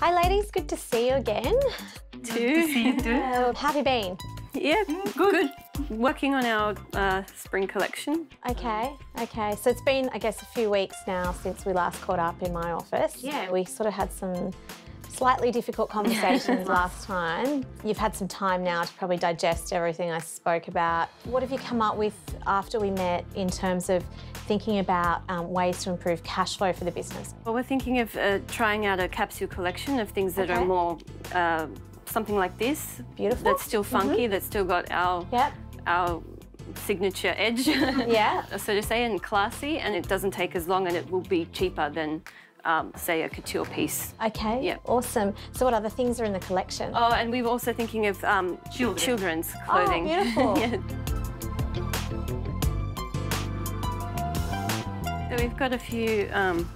Hi, ladies. Good to see you again. Too. to see you too. Uh, how have you been? Yeah, good. good. Working on our uh, spring collection. Okay, okay. So it's been, I guess, a few weeks now since we last caught up in my office. Yeah. We sort of had some slightly difficult conversations last time. You've had some time now to probably digest everything I spoke about. What have you come up with after we met in terms of thinking about um, ways to improve cash flow for the business? Well, we're thinking of uh, trying out a capsule collection of things that okay. are more uh, something like this. Beautiful. That's still funky, mm -hmm. that's still got our, yep. our signature edge, yeah. so to say, and classy, and it doesn't take as long and it will be cheaper than um, say, a couture piece. Okay, yeah. awesome. So what other things are in the collection? Oh, and we are also thinking of um, Children. children's clothing. Oh, beautiful. yeah. So we've got a few um,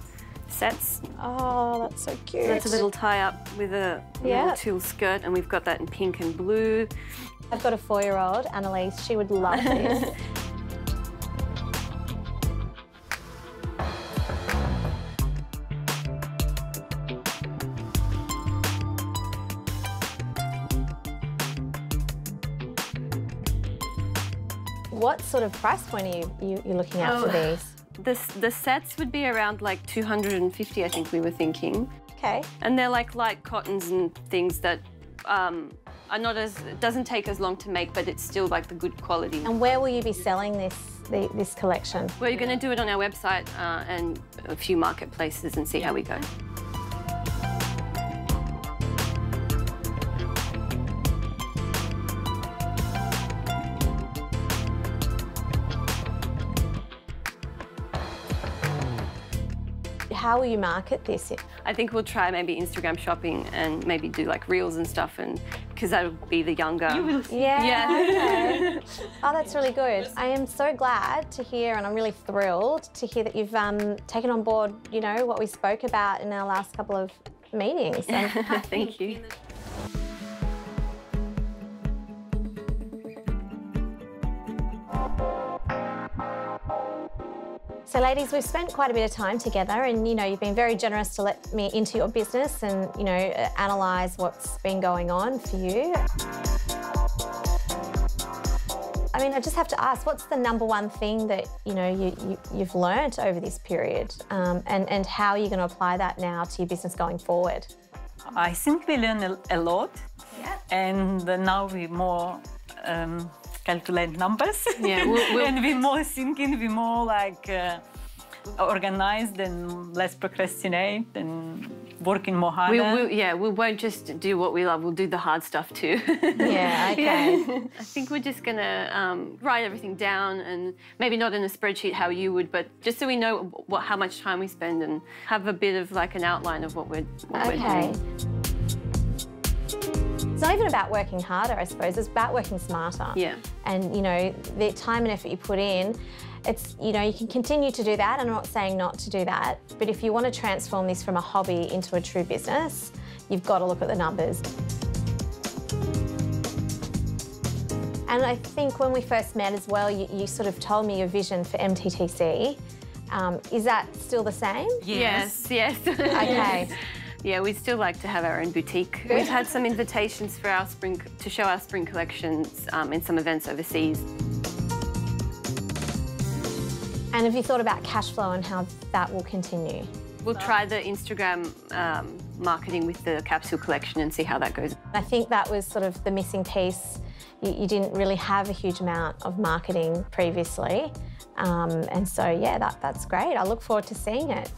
sets. Oh, that's so cute. That's a little tie-up with a yeah. little tulle skirt, and we've got that in pink and blue. I've got a four-year-old, Annalise. She would love this. What sort of price point are you, you, you looking at oh, for these? The, the sets would be around like 250, I think we were thinking. Okay. And they're like light cottons and things that um, are not as, it doesn't take as long to make, but it's still like the good quality. And where will you be selling this, the, this collection? We're going to do it on our website uh, and a few marketplaces and see how we go. How will you market this? I think we'll try maybe Instagram shopping and maybe do like reels and stuff and because that'll be the younger. You will see. Yeah. yeah. Okay. oh, that's really good. I am so glad to hear and I'm really thrilled to hear that you've um, taken on board, you know, what we spoke about in our last couple of meetings. Thank you. So ladies, we've spent quite a bit of time together and, you know, you've been very generous to let me into your business and, you know, analyse what's been going on for you. I mean, I just have to ask, what's the number one thing that, you know, you, you, have learnt over this period um, and, and how are you going to apply that now to your business going forward? I think we learn a, lot. Yeah. And now we're more um, calculate numbers. Yeah, we'll, we'll... and be more thinking, be more like uh, organized and less procrastinate and working more harder. We, we, yeah, we won't just do what we love, we'll do the hard stuff too. yeah, okay. Yeah. I think we're just gonna um, write everything down and maybe not in a spreadsheet how you would, but just so we know what, how much time we spend and have a bit of like an outline of what we're, what okay. we're doing. It's not even about working harder, I suppose. It's about working smarter. Yeah. And, you know, the time and effort you put in, it's, you know, you can continue to do that. I'm not saying not to do that. But if you want to transform this from a hobby into a true business, you've got to look at the numbers. And I think when we first met as well, you, you sort of told me your vision for MTTC. Um, is that still the same? Yes, yes. okay. Yeah, we'd still like to have our own boutique. We've had some invitations for our spring to show our spring collections um, in some events overseas. And have you thought about cash flow and how that will continue? We'll try the Instagram um, marketing with the capsule collection and see how that goes. I think that was sort of the missing piece. You, you didn't really have a huge amount of marketing previously. Um, and so, yeah, that, that's great. I look forward to seeing it.